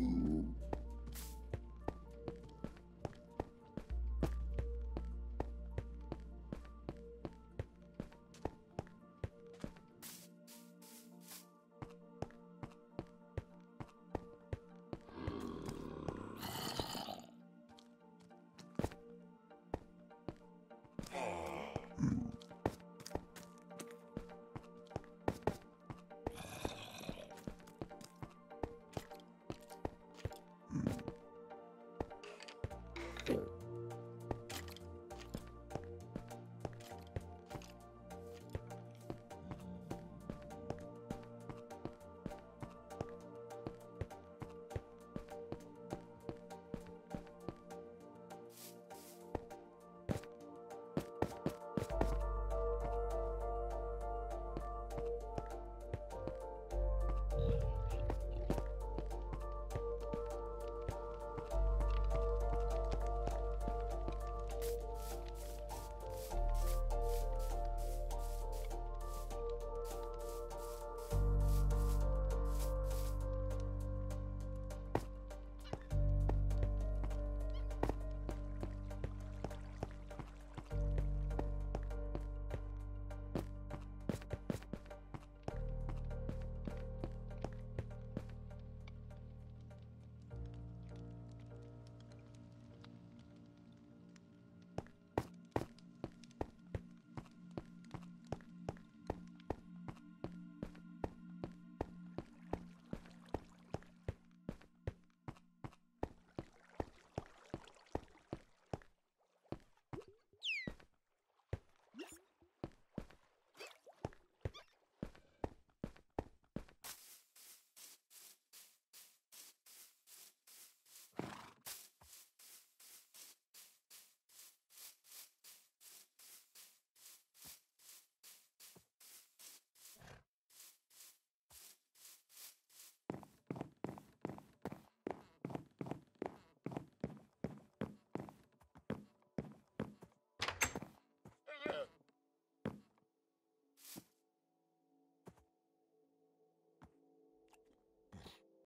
Ooh.